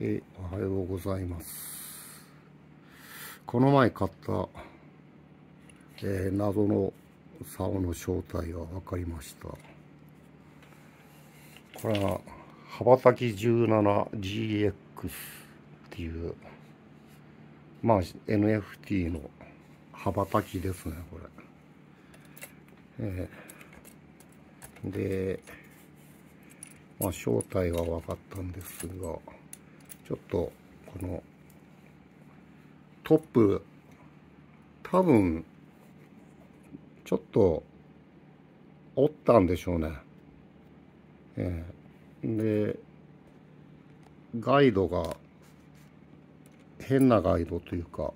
えおはようございます。この前買った、えー、謎の竿の正体が分かりました。これは羽ばたき 17GX っていうまあ NFT の羽ばたきですねこれ、えー、でまあ正体は分かったんですがちょっとこのトップ多分ちょっと折ったんでしょうね。えー、でガイドが変なガイドというか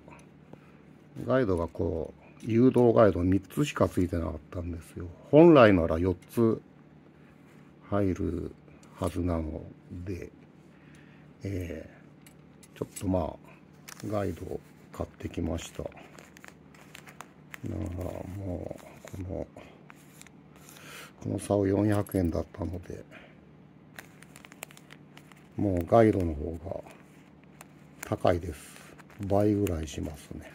ガイドがこう誘導ガイド3つしかついてなかったんですよ。本来なら4つ入るはずなのでえー、ちょっとまあガイドを買ってきました。だからもうこのこの差を400円だったのでもうガイドの方が高いです。倍ぐらいしますね、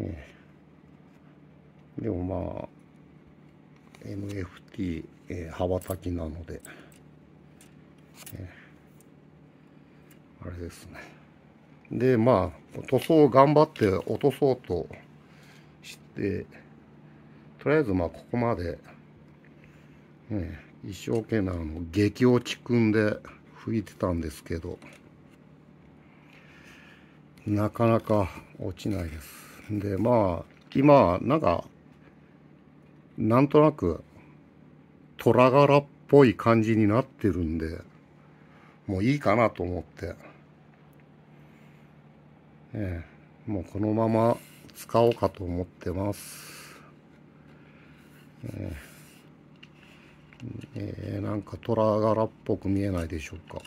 えー、でもまあ NFT、えー、羽ばたきなので。あれですね。で、まあ、塗装を頑張って落とそうとして、とりあえずまあ、ここまで、ね、一生懸命あの、激落ち組んで拭いてたんですけど、なかなか落ちないです。で、まあ、今、なんか、なんとなく、虎柄っぽい感じになってるんで、もういいかなと思って、え、もうこのまま使おうかと思ってます。えー、え、なんか虎柄っぽく見えないでしょうか。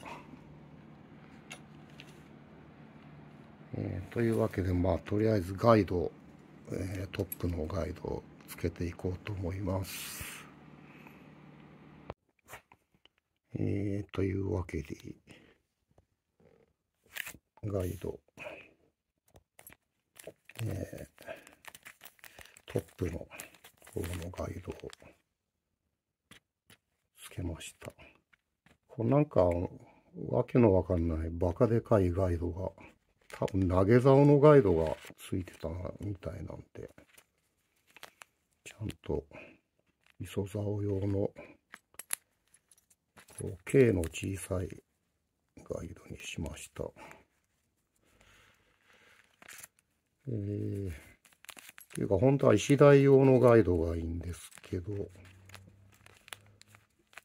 え、というわけでまあとりあえずガイド、えー、トップのガイドをつけていこうと思います。えー、というわけで、ガイド、えー、トップの方のガイドをつけました。これなんか、わけのわかんないバカでかいガイドが、多分投げ竿のガイドがついてたみたいなんで、ちゃんと磯竿用の K の小さいガイドにしました。えー、っていうか本当は石台用のガイドがいいんですけど、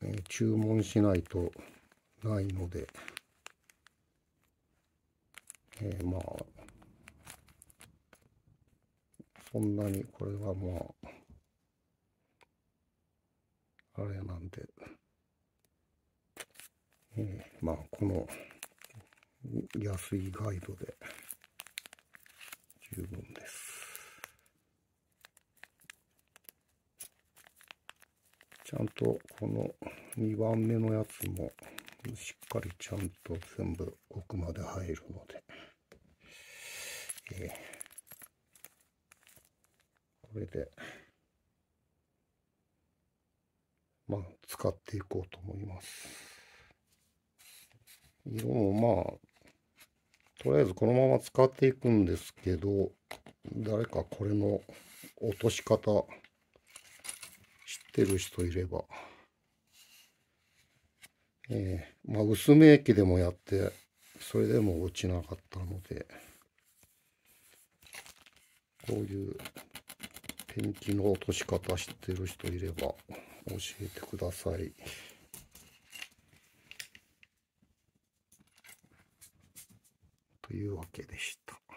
えー、注文しないとないので、えー、まあ、そんなにこれはまあ、あれなんで、まあこの安いガイドで十分です。ちゃんとこの2番目のやつもしっかりちゃんと全部奥まで入るので、え、これでまあ使っていこうと思います。色もまあ、とりあえずこのまま使っていくんですけど、誰かこれの落とし方知ってる人いれば、えー、まあ薄め液でもやって、それでも落ちなかったので、こういうペンキの落とし方知ってる人いれば教えてください。というわけでした。